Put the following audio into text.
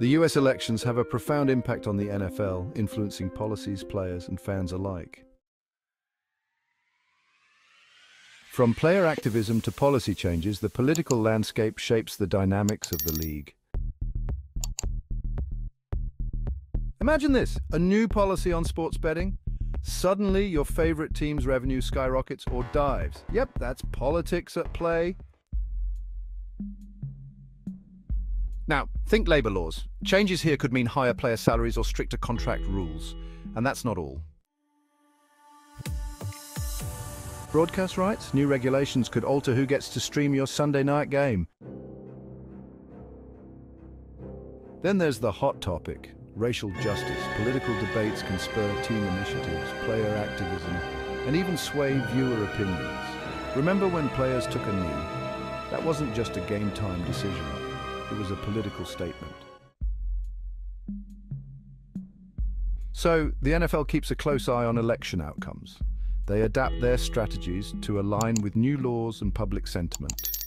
The US elections have a profound impact on the NFL, influencing policies, players, and fans alike. From player activism to policy changes, the political landscape shapes the dynamics of the league. Imagine this, a new policy on sports betting. Suddenly, your favorite team's revenue skyrockets or dives. Yep, that's politics at play. Now, think labour laws. Changes here could mean higher player salaries or stricter contract rules. And that's not all. Broadcast rights? New regulations could alter who gets to stream your Sunday night game. Then there's the hot topic, racial justice. Political debates can spur team initiatives, player activism, and even sway viewer opinions. Remember when players took a knee? That wasn't just a game time decision. It was a political statement. So, the NFL keeps a close eye on election outcomes. They adapt their strategies to align with new laws and public sentiment.